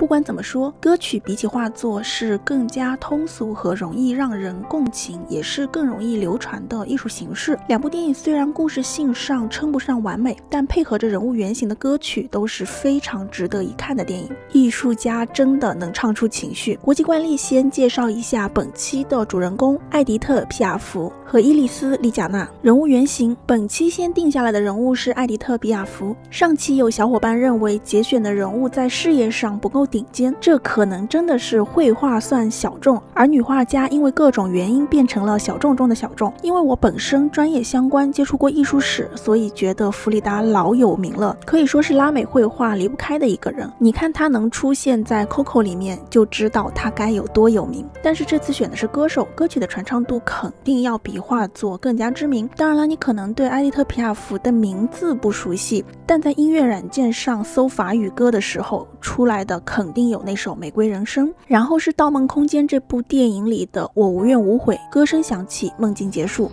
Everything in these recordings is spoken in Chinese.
不管怎么说，歌曲比起画作是更加通俗和容易让人共情，也是更容易流传的艺术形式。两部电影虽然故事性上称不上完美，但配合着人物原型的歌曲都是非常值得一看的电影。艺术家真的能唱出情绪。国际惯例，先介绍一下本期的主人公艾迪特·皮亚福和伊丽丝·丽贾娜。人物原型，本期先定下来的人物是艾迪特·皮亚福。上期有小伙伴认为节选的人物在事业上不够。顶尖，这可能真的是绘画算小众，而女画家因为各种原因变成了小众中的小众。因为我本身专业相关，接触过艺术史，所以觉得弗里达老有名了，可以说是拉美绘画离不开的一个人。你看他能出现在 Coco 里面，就知道他该有多有名。但是这次选的是歌手，歌曲的传唱度肯定要比画作更加知名。当然了，你可能对埃迪特皮亚福的名字不熟悉，但在音乐软件上搜法语歌的时候出来的。肯肯定有那首《玫瑰人生》，然后是《盗梦空间》这部电影里的《我无怨无悔》，歌声响起，梦境结束。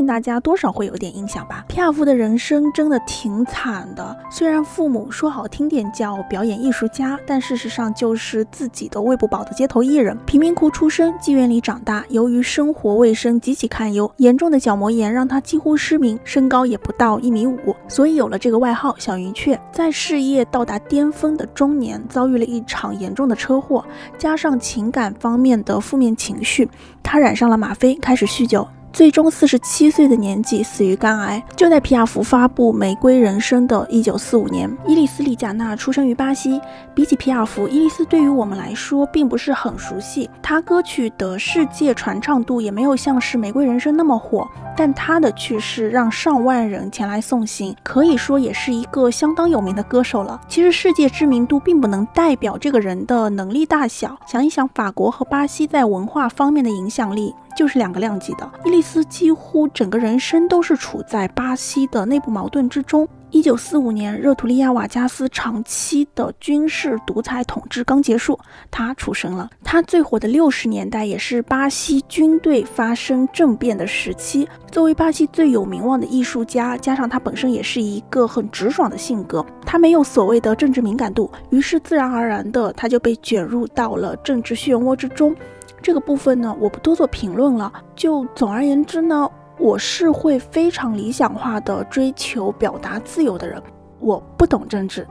信大家多少会有点印象吧。皮亚夫的人生真的挺惨的，虽然父母说好听点叫表演艺术家，但事实上就是自己都喂不饱的街头艺人。贫民窟出生，妓院里长大，由于生活卫生极其堪忧，严重的角膜炎让他几乎失明，身高也不到一米五，所以有了这个外号“小云雀”。在事业到达巅峰的中年，遭遇了一场严重的车祸，加上情感方面的负面情绪，他染上了吗啡，开始酗酒。最终，四十七岁的年纪死于肝癌。就在皮亚福发布《玫瑰人生》的一九四五年，伊丽丝·丽贾娜出生于巴西。比起皮亚福，伊丽丝对于我们来说并不是很熟悉。她歌曲的世界传唱度也没有像是《玫瑰人生》那么火，但她的去世让上万人前来送行，可以说也是一个相当有名的歌手了。其实，世界知名度并不能代表这个人的能力大小。想一想，法国和巴西在文化方面的影响力。就是两个量级的。伊丽丝几乎整个人生都是处在巴西的内部矛盾之中。一九四五年，热图利亚瓦加斯长期的军事独裁统治刚结束，他出生了。他最火的六十年代也是巴西军队发生政变的时期。作为巴西最有名望的艺术家，加上他本身也是一个很直爽的性格，他没有所谓的政治敏感度，于是自然而然的他就被卷入到了政治漩涡之中。这个部分呢，我不多做评论了。就总而言之呢，我是会非常理想化的追求表达自由的人。我不懂政治。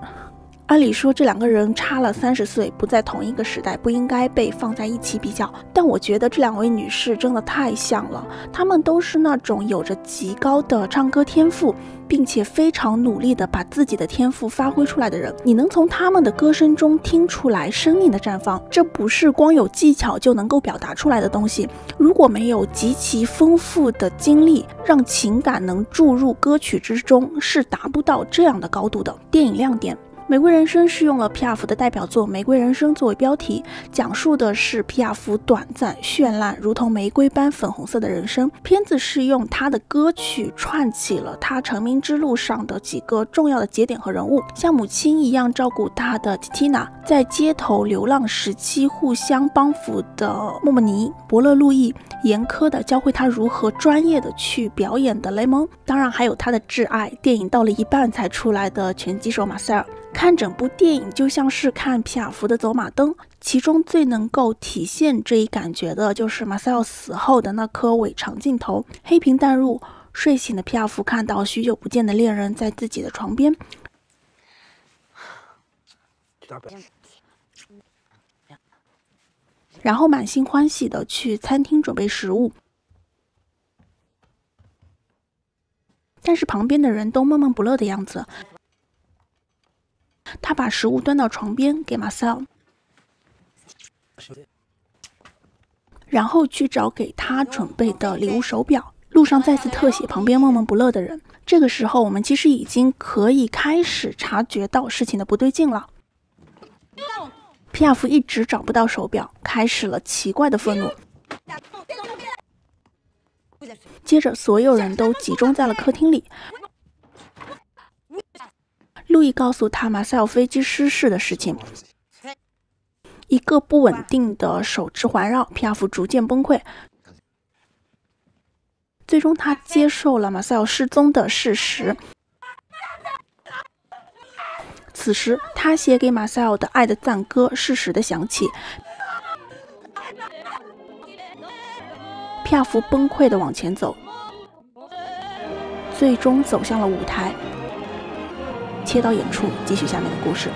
按理说，这两个人差了三十岁，不在同一个时代，不应该被放在一起比较。但我觉得这两位女士真的太像了，她们都是那种有着极高的唱歌天赋，并且非常努力的把自己的天赋发挥出来的人。你能从她们的歌声中听出来生命的绽放，这不是光有技巧就能够表达出来的东西。如果没有极其丰富的经历，让情感能注入歌曲之中，是达不到这样的高度的。电影亮点。《玫瑰人生》是用了皮亚夫的代表作《玫瑰人生》作为标题，讲述的是皮亚夫短暂、绚烂，如同玫瑰般粉红色的人生。片子是用他的歌曲串起了他成名之路上的几个重要的节点和人物，像母亲一样照顾他的蒂娜，在街头流浪时期互相帮扶的莫莫尼、伯乐路易，严苛的教会他如何专业的去表演的雷蒙，当然还有他的挚爱，电影到了一半才出来的拳击手马塞尔。看整部电影就像是看皮亚福的走马灯，其中最能够体现这一感觉的就是马塞尔死后的那颗尾长镜头，黑屏淡入，睡醒的皮亚福看到许久不见的恋人在自己的床边，然后满心欢喜的去餐厅准备食物，但是旁边的人都闷闷不乐的样子。他把食物端到床边给马塞尔，然后去找给他准备的礼物手表。路上再次特写旁边闷闷不乐的人。这个时候，我们其实已经可以开始察觉到事情的不对劲了。皮亚夫一直找不到手表，开始了奇怪的愤怒。接着，所有人都集中在了客厅里。路易告诉他马塞尔飞机失事的事情，一个不稳定的手指环绕，皮亚夫逐渐崩溃。最终他接受了马塞尔失踪的事实。此时，他写给马塞尔的爱的赞歌适时的响起。皮亚夫崩溃的往前走，最终走向了舞台。切到演出，继续下面的故事。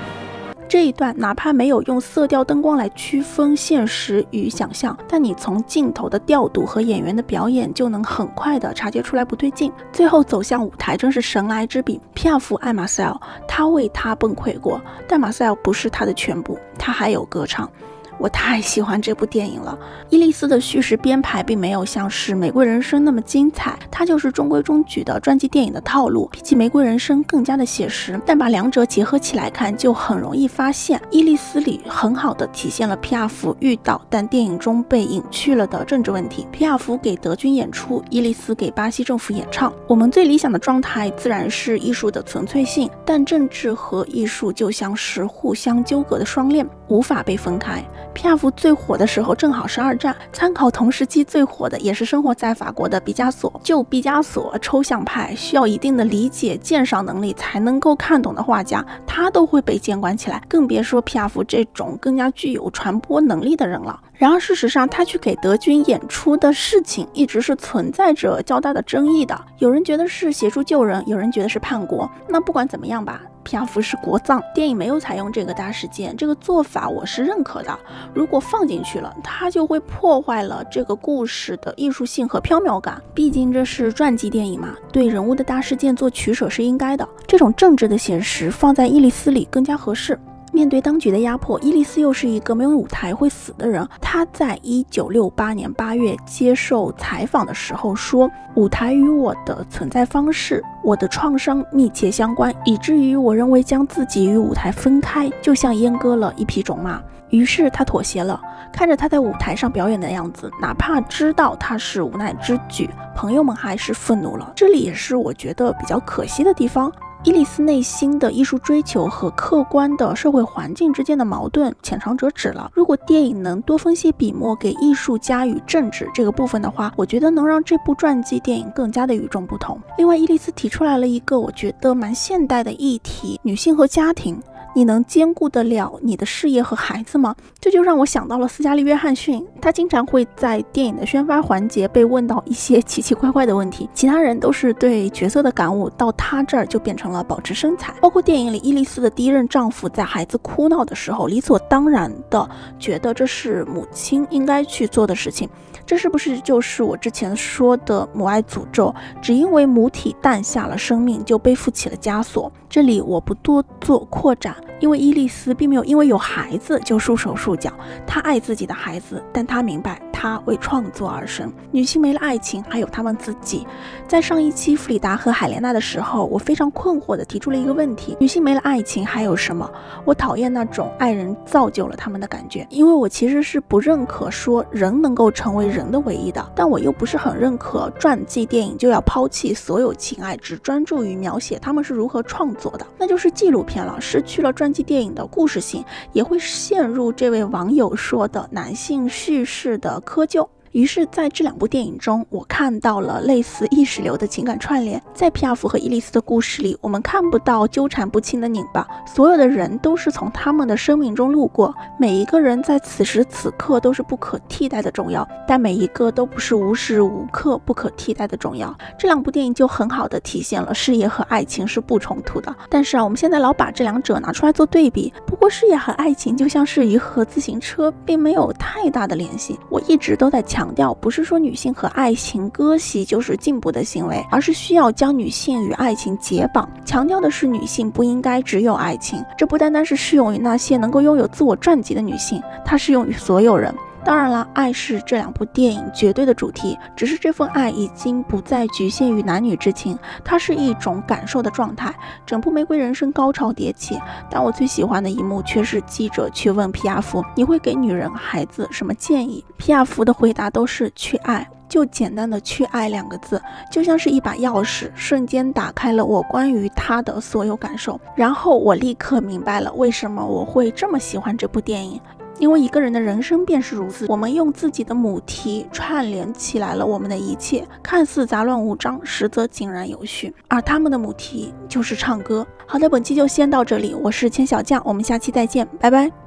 这一段哪怕没有用色调灯光来区分现实与想象，但你从镜头的调度和演员的表演就能很快的察觉出来不对劲。最后走向舞台，真是神来之笔。皮亚夫爱马塞尔，他为他崩溃过，但马塞尔不是他的全部，他还有歌唱。我太喜欢这部电影了。伊丽丝的叙事编排并没有像是《玫瑰人生》那么精彩，它就是中规中矩的传记电影的套路，比起《玫瑰人生》更加的写实。但把两者结合起来看，就很容易发现，伊丽丝里很好的体现了皮亚福遇到但电影中被隐去了的政治问题。皮亚福给德军演出，伊丽丝给巴西政府演唱。我们最理想的状态自然是艺术的纯粹性，但政治和艺术就像是互相纠葛的双链，无法被分开。皮亚夫最火的时候正好是二战，参考同时期最火的也是生活在法国的毕加索。就毕加索抽象派需要一定的理解鉴赏能力才能够看懂的画家，他都会被监管起来，更别说皮亚夫这种更加具有传播能力的人了。然而事实上，他去给德军演出的事情一直是存在着较大的争议的。有人觉得是协助救人，有人觉得是叛国。那不管怎么样吧。皮亚夫是国葬，电影没有采用这个大事件，这个做法我是认可的。如果放进去了，它就会破坏了这个故事的艺术性和缥缈感。毕竟这是传记电影嘛，对人物的大事件做取舍是应该的。这种政治的写实放在伊丽斯里更加合适。面对当局的压迫，伊丽丝又是一个没有舞台会死的人。她在一九六八年八月接受采访的时候说：“舞台与我的存在方式、我的创伤密切相关，以至于我认为将自己与舞台分开，就像阉割了一匹种马。”于是她妥协了。看着她在舞台上表演的样子，哪怕知道她是无奈之举，朋友们还是愤怒了。这里也是我觉得比较可惜的地方。伊丽丝内心的艺术追求和客观的社会环境之间的矛盾浅尝辄止了。如果电影能多分些笔墨给艺术家与政治这个部分的话，我觉得能让这部传记电影更加的与众不同。另外，伊丽丝提出来了一个我觉得蛮现代的议题：女性和家庭。你能兼顾得了你的事业和孩子吗？这就让我想到了斯嘉丽·约翰逊，他经常会在电影的宣发环节被问到一些奇奇怪怪的问题，其他人都是对角色的感悟，到他这儿就变成了保持身材。包括电影里伊丽丝的第一任丈夫在孩子哭闹的时候，理所当然的觉得这是母亲应该去做的事情。这是不是就是我之前说的母爱诅咒？只因为母体诞下了生命，就背负起了枷锁。这里我不多做扩展。因为伊丽丝并没有因为有孩子就束手束脚，她爱自己的孩子，但她明白她为创作而生。女性没了爱情，还有她们自己。在上一期弗里达和海莲娜的时候，我非常困惑地提出了一个问题：女性没了爱情还有什么？我讨厌那种爱人造就了他们的感觉，因为我其实是不认可说人能够成为人的唯一的，但我又不是很认可传记电影就要抛弃所有情爱，只专注于描写他们是如何创作的，那就是纪录片了，失去了传。电影的故事性也会陷入这位网友说的男性叙事的窠臼。于是，在这两部电影中，我看到了类似意识流的情感串联。在皮亚夫和伊丽丝的故事里，我们看不到纠缠不清的拧巴，所有的人都是从他们的生命中路过，每一个人在此时此刻都是不可替代的重要，但每一个都不是无时无刻不可替代的重要。这两部电影就很好的体现了事业和爱情是不冲突的。但是啊，我们现在老把这两者拿出来做对比，不过事业和爱情就像是鱼和自行车，并没有太大的联系。我一直都在强。强调不是说女性和爱情割席就是进步的行为，而是需要将女性与爱情解绑。强调的是女性不应该只有爱情，这不单单是适用于那些能够拥有自我传记的女性，它适用于所有人。当然了，爱是这两部电影绝对的主题，只是这份爱已经不再局限于男女之情，它是一种感受的状态。整部《玫瑰人生》高潮迭起，但我最喜欢的一幕却是记者去问皮亚夫：“你会给女人、孩子什么建议？”皮亚夫的回答都是“去爱”，就简单的“去爱”两个字，就像是一把钥匙，瞬间打开了我关于他的所有感受。然后我立刻明白了为什么我会这么喜欢这部电影。因为一个人的人生便是如此，我们用自己的母题串联起来了我们的一切，看似杂乱无章，实则井然有序。而他们的母题就是唱歌。好的，本期就先到这里，我是千小将，我们下期再见，拜拜。